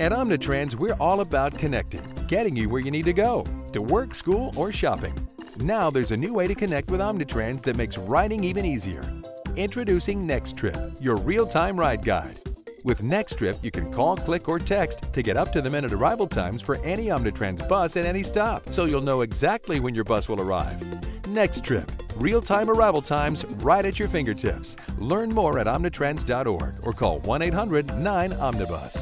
At Omnitrans, we're all about connecting, getting you where you need to go, to work, school, or shopping. Now there's a new way to connect with Omnitrans that makes riding even easier. Introducing NexTrip, your real-time ride guide. With NexTrip, you can call, click, or text to get up to the minute arrival times for any Omnitrans bus at any stop, so you'll know exactly when your bus will arrive. NexTrip, real-time arrival times right at your fingertips. Learn more at omnitrans.org or call 1-800-9-OMNIBUS.